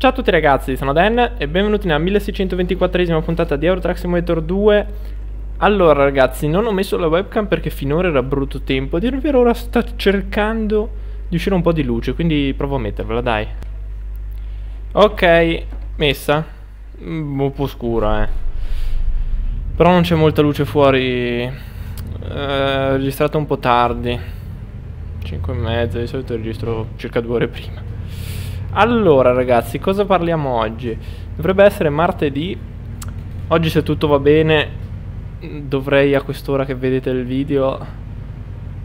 Ciao a tutti ragazzi, sono Dan e benvenuti nella 1624esima puntata di Eurotrack Simulator 2 Allora ragazzi, non ho messo la webcam perché finora era brutto tempo. A dire il vero ora sta cercando di uscire un po' di luce, quindi provo a mettervela, dai. Ok, messa? Mm, Un po' scura, eh. Però non c'è molta luce fuori. Eh, Registrato un po' tardi. 5 e mezza, di solito registro circa due ore prima allora ragazzi, cosa parliamo oggi? Dovrebbe essere martedì. Oggi se tutto va bene Dovrei a quest'ora che vedete il video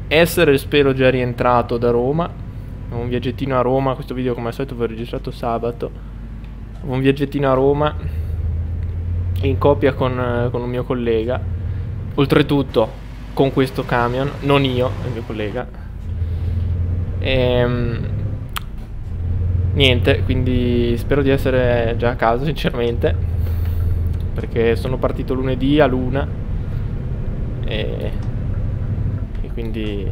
Essere spero già rientrato da Roma. Ho un viaggettino a Roma Questo video come al solito vi ho registrato sabato. Ho un viaggettino a Roma In coppia con, con un mio collega. Oltretutto con questo camion Non io, il mio collega. Ehm Niente, quindi spero di essere già a casa sinceramente Perché sono partito lunedì a luna e, e quindi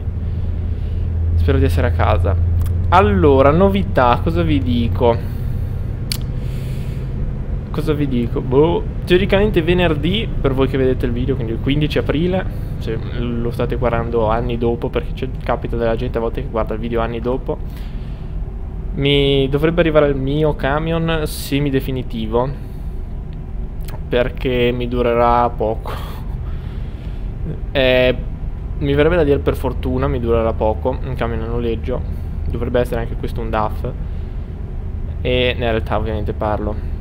spero di essere a casa Allora, novità, cosa vi dico? Cosa vi dico? Boh, teoricamente venerdì, per voi che vedete il video, quindi il 15 aprile Se lo state guardando anni dopo, perché capita della gente a volte che guarda il video anni dopo mi dovrebbe arrivare il mio camion semi-definitivo perché mi durerà poco. eh, mi verrebbe da dire per fortuna mi durerà poco, un camion a noleggio. Dovrebbe essere anche questo un DAF. E nella realtà ovviamente parlo.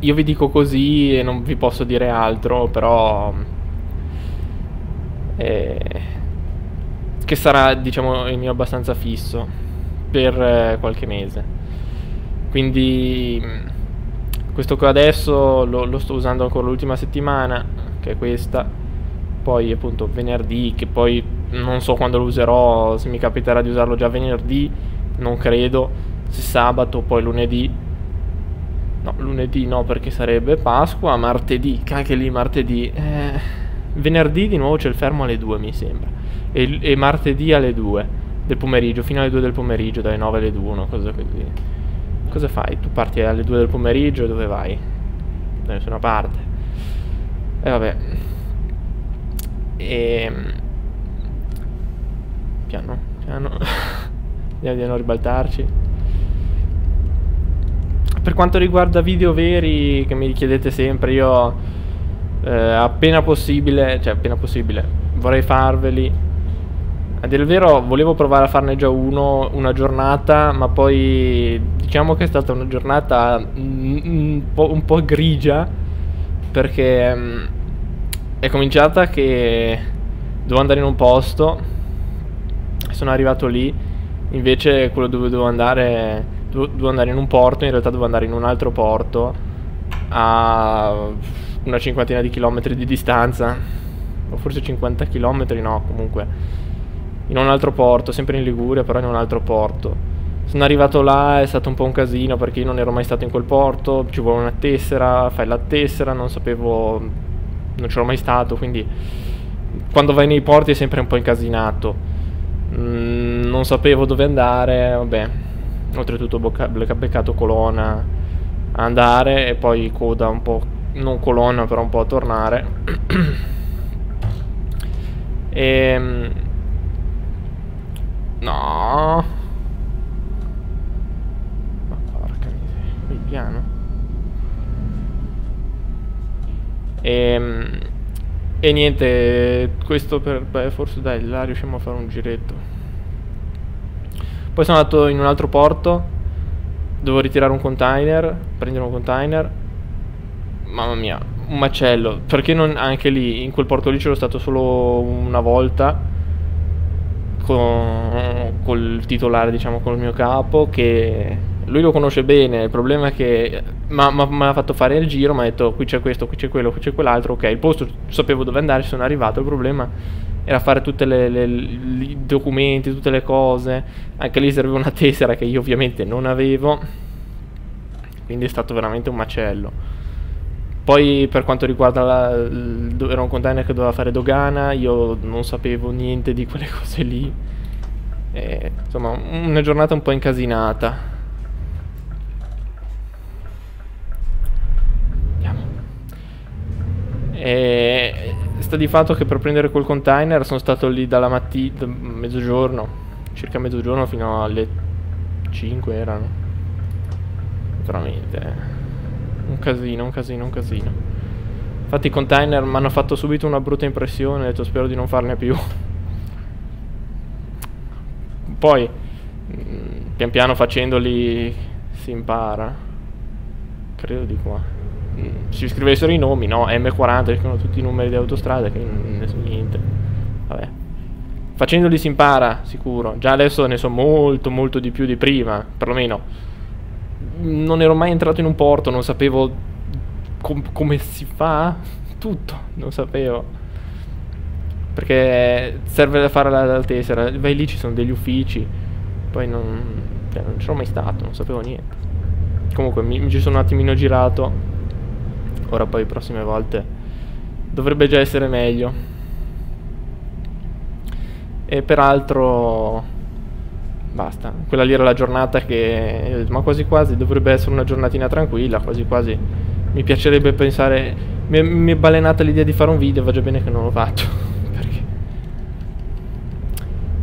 Io vi dico così e non vi posso dire altro, però... Eh, che sarà, diciamo, il mio abbastanza fisso per eh, qualche mese. Quindi mm, questo qua adesso lo, lo sto usando ancora l'ultima settimana, che è questa. Poi appunto venerdì, che poi non so quando lo userò, se mi capiterà di usarlo già venerdì, non credo. Se sabato, poi lunedì. No, lunedì no perché sarebbe Pasqua, martedì, che anche lì martedì. Eh, venerdì di nuovo c'è il fermo alle 2 mi sembra. E, e martedì alle 2 del pomeriggio, fino alle 2 del pomeriggio, dalle 9 alle 2, una cosa così. Cosa fai? Tu parti alle 2 del pomeriggio, dove vai? Da nessuna parte. E vabbè. E... Ehm, piano, piano. Vediamo di non ribaltarci. Per quanto riguarda video veri, che mi chiedete sempre, io eh, appena possibile, cioè appena possibile, vorrei farveli a dire il vero volevo provare a farne già uno una giornata, ma poi diciamo che è stata una giornata un po', un po grigia perché um, è cominciata che dovevo andare in un posto, sono arrivato lì, invece quello dove dovevo andare, dovevo andare in un porto, in realtà dovevo andare in un altro porto a una cinquantina di chilometri di distanza, o forse 50 chilometri, no comunque in un altro porto, sempre in Liguria, però in un altro porto. Sono arrivato là, è stato un po' un casino perché io non ero mai stato in quel porto, ci vuole una tessera, fai la tessera, non sapevo, non c'ero mai stato, quindi quando vai nei porti è sempre un po' incasinato. Mm, non sapevo dove andare, vabbè, oltretutto ho beccato colonna a andare e poi coda un po', non colonna però un po' a tornare. e ehm, No. Ma porca miseria, qui piano. Ehm, e niente, questo per... Beh, forse dai, là riusciamo a fare un giretto. Poi sono andato in un altro porto. Devo ritirare un container, prendere un container. Mamma mia, un macello. Perché non anche lì, in quel porto lì c'ero stato solo una volta con col titolare, diciamo, con il mio capo, che lui lo conosce bene, il problema è che mi ha fatto fare il giro, mi ha detto qui c'è questo, qui c'è quello, qui c'è quell'altro, ok, il posto sapevo dove andare, sono arrivato, il problema era fare tutti i documenti, tutte le cose, anche lì serviva una tessera che io ovviamente non avevo, quindi è stato veramente un macello. Poi per quanto riguarda la, era un container che doveva fare dogana, io non sapevo niente di quelle cose lì. E, insomma, una giornata un po' incasinata. E sta di fatto che per prendere quel container sono stato lì dalla mattina, da mezzogiorno, circa mezzogiorno fino alle 5 erano. Veramente. Eh. Un casino, un casino, un casino. Infatti i container mi hanno fatto subito una brutta impressione, ho detto spero di non farne più. Poi, mm, pian piano facendoli si impara. Credo di qua si scrivessero i nomi, no? M40, scrivono tutti i numeri di autostrada, che niente. Vabbè. Facendoli si impara, sicuro. Già adesso ne so molto, molto di più di prima, perlomeno. Non ero mai entrato in un porto, non sapevo com come si fa tutto, non sapevo. Perché serve da fare la, la tessera, vai lì ci sono degli uffici, poi non, cioè, non c'ero mai stato, non sapevo niente. Comunque mi, mi ci sono un attimino girato Ora poi prossime volte dovrebbe già essere meglio. E peraltro basta. Quella lì era la giornata che ma quasi quasi dovrebbe essere una giornatina tranquilla, quasi quasi mi piacerebbe pensare mi è, mi è balenata l'idea di fare un video, va già bene che non l'ho fatto. Perché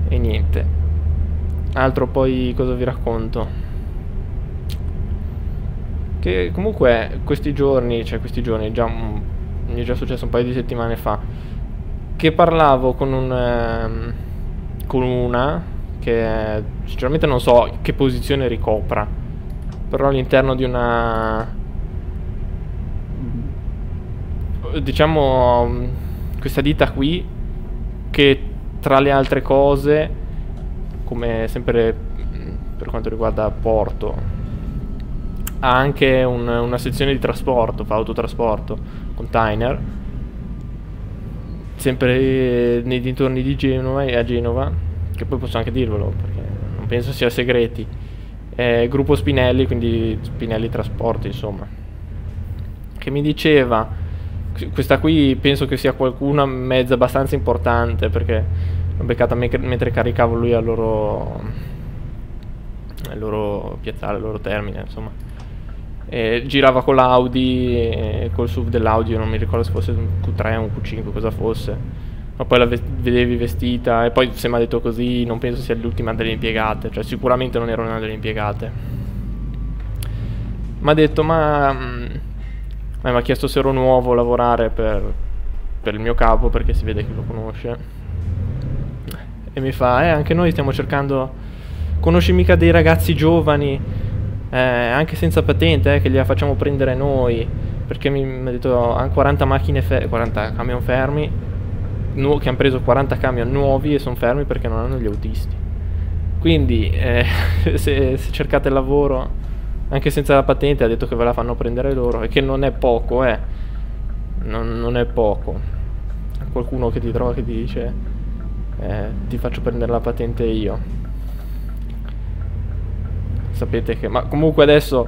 E niente. Altro poi cosa vi racconto? Che comunque questi giorni, cioè questi giorni, già, mi è già successo un paio di settimane fa, che parlavo con un... Ehm, con una che sinceramente non so che posizione ricopra, però all'interno di una... diciamo questa ditta qui che tra le altre cose come sempre per quanto riguarda Porto ha anche un, una sezione di trasporto, fa autotrasporto, container, sempre nei dintorni di Genova e a Genova, che poi posso anche dirvelo perché non penso sia segreti. È gruppo Spinelli, quindi Spinelli Trasporti, insomma, che mi diceva, questa qui penso che sia qualcuna mezza abbastanza importante perché l'ho beccata me mentre caricavo lui al loro, al loro piazzale, al loro termine, insomma eh, girava con l'Audi, eh, col SUV dell'Audi, non mi ricordo se fosse un Q3 o un Q5, cosa fosse. Ma poi la ve vedevi vestita e poi se mi ha detto così non penso sia l'ultima delle impiegate, cioè sicuramente non era una delle impiegate. Mi ha detto ma... Mm, eh, mi ha chiesto se ero nuovo a lavorare per, per il mio capo perché si vede che lo conosce. E mi fa, eh anche noi stiamo cercando... Conosci mica dei ragazzi giovani eh, anche senza patente, eh, che gliela facciamo prendere noi, perché mi, mi ha detto hanno 40 macchine, 40 camion fermi, che hanno preso 40 camion nuovi e sono fermi perché non hanno gli autisti. Quindi, eh, se, se, cercate lavoro, anche senza la patente, ha detto che ve la fanno prendere loro, e che non è poco, eh. Non, non è poco. Qualcuno che ti trova che ti dice, eh, ti faccio prendere la patente io sapete che... Ma comunque adesso,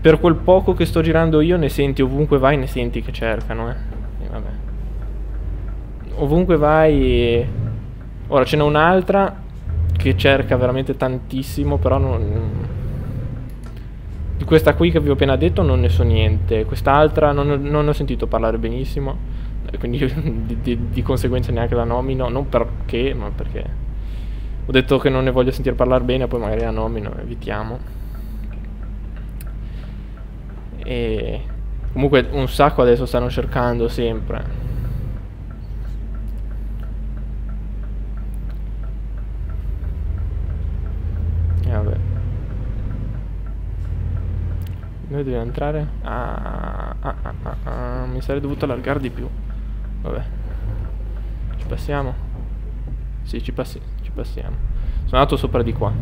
per quel poco che sto girando io, ne senti ovunque vai, ne senti che cercano, eh. E vabbè. Ovunque vai... Ora ce n'è un'altra che cerca veramente tantissimo, però non... Di questa qui che vi ho appena detto non ne so niente. Quest'altra non, non ne ho sentito parlare benissimo. Quindi di, di, di conseguenza neanche la nomino. Non perché, ma perché ho detto che non ne voglio sentire parlare bene, poi magari la nomino, evitiamo. E comunque un sacco adesso stanno cercando sempre. E vabbè. Noi dobbiamo entrare? Ah, ah, ah, ah, ah, mi sarei dovuto allargare di più. Vabbè. Ci passiamo? Sì, ci passiamo passiamo. Sono andato sopra di qua.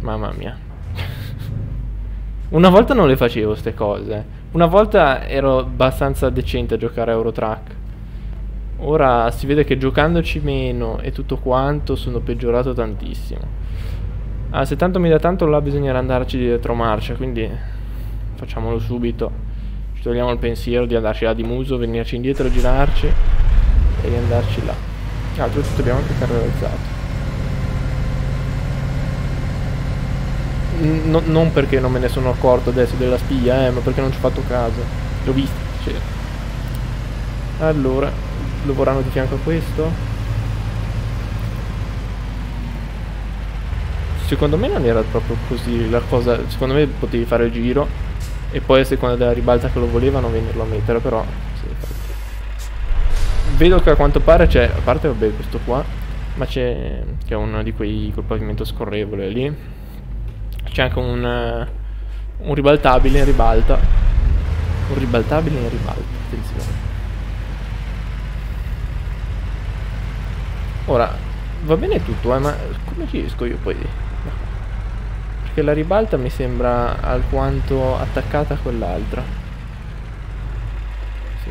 Mamma mia. Una volta non le facevo queste cose. Una volta ero abbastanza decente a giocare a Eurotrack. Ora si vede che giocandoci meno e tutto quanto sono peggiorato tantissimo. Ah, se tanto mi dà tanto là bisognerà andarci dietro marcia, quindi facciamolo subito. Ci togliamo il pensiero di andarci là di muso, venirci indietro, girarci e riandarci là. Ah, oltretutto abbiamo anche carrelizzato. No, non perché non me ne sono accorto adesso della spia, eh, ma perché non ci ho fatto caso. L'ho vista, c'era. Allora, lo vorranno di fianco a questo? Secondo me non era proprio così la cosa, secondo me potevi fare il giro e poi a seconda della ribalta che lo volevano venirlo a mettere, però... Vedo che a quanto pare c'è, a parte vabbè questo qua, ma c'è, che è uno di quei col pavimento scorrevole lì, c'è anche un, un ribaltabile in ribalta, un ribaltabile in ribalta, attenzione. Ora, va bene tutto, eh, ma come riesco io poi? Perché la ribalta mi sembra alquanto attaccata a quell'altra. Sì.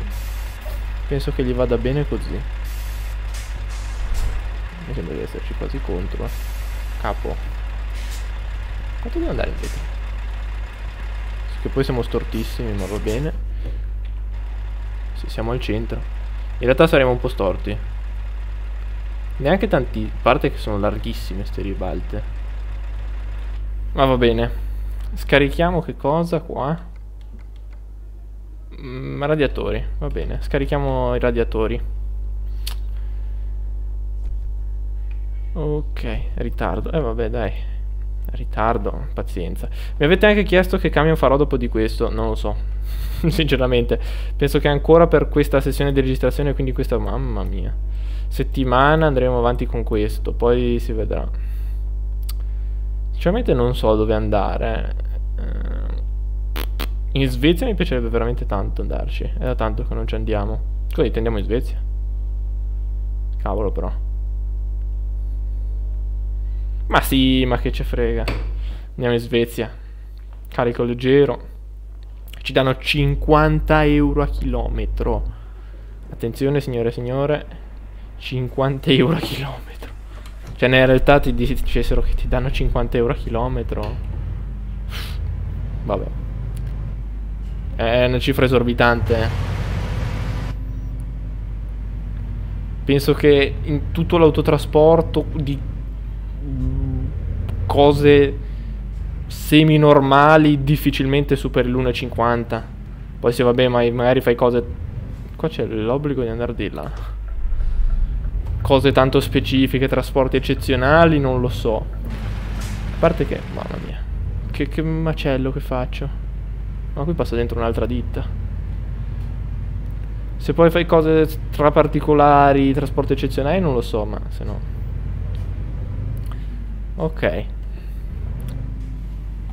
Penso che gli vada bene così. Mi sembra di esserci quasi contro. Capo. Quanto devo andare indietro? Che poi siamo stortissimi, ma va bene. Sì, siamo al centro. In realtà saremo un po' storti. Neanche tanti, parte che sono larghissime ste ribalte. Ma va bene. Scarichiamo che cosa qua? Mm, radiatori, va bene. Scarichiamo i radiatori. Ok, ritardo. Eh vabbè, dai. Ritardo, pazienza. Mi avete anche chiesto che camion farò dopo di questo, non lo so. Sinceramente, penso che ancora per questa sessione di registrazione, quindi questa, mamma mia settimana andremo avanti con questo, poi si vedrà. Sinceramente non so dove andare. Eh, in Svezia mi piacerebbe veramente tanto andarci. È da tanto che non ci andiamo. Così andiamo in Svezia. Cavolo però. Ma sì, ma che ce frega. Andiamo in Svezia. Carico leggero. Ci danno 50 euro a chilometro. Attenzione signore e signore. 50 euro a chilometro. Cioè, in realtà ti dicessero che ti danno 50 euro a chilometro. Vabbè. È una cifra esorbitante. Penso che in tutto l'autotrasporto di cose semi normali difficilmente superi l'1,50. Poi se vabbè, ma magari fai cose... Qua c'è l'obbligo di andare di là cose tanto specifiche, trasporti eccezionali, non lo so. A parte che, mamma mia, che, che macello che faccio. Ma qui passa dentro un'altra ditta. Se poi fai cose tra particolari, trasporti eccezionali, non lo so, ma se no... Ok.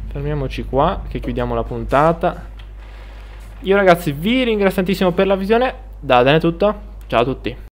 Fermiamoci qua, che chiudiamo la puntata. Io ragazzi vi ringrazio tantissimo per la visione. Da è tutto. Ciao a tutti.